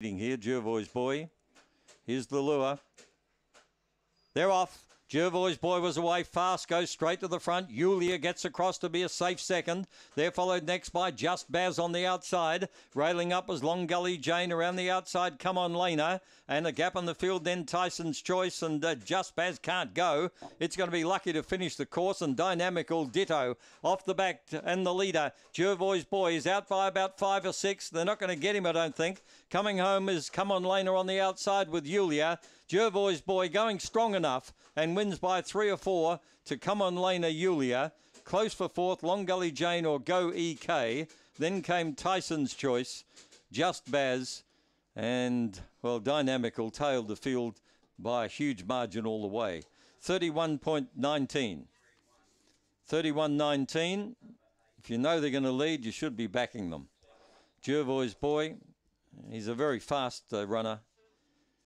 here, Jervois boy. Here's the lure. They're off. Jervois boy was away fast, goes straight to the front. Yulia gets across to be a safe second. They're followed next by Just Baz on the outside. Railing up was Long Gully Jane around the outside. Come on, Lena. And a gap on the field, then Tyson's Choice and uh, Just Baz can't go. It's going to be lucky to finish the course and Dynamical Ditto off the back and the leader. Jervois boy is out by about five or six. They're not going to get him, I don't think. Coming home is Come on, Lena on the outside with Yulia. Jervois boy going strong enough and wins by three or four to come on Lena Yulia. Close for fourth, Long Gully Jane or Go EK. Then came Tyson's Choice, Just Baz, and, well, Dynamical tailed the field by a huge margin all the way. 31.19. 31.19. If you know they're going to lead, you should be backing them. Jervois boy, he's a very fast uh, runner.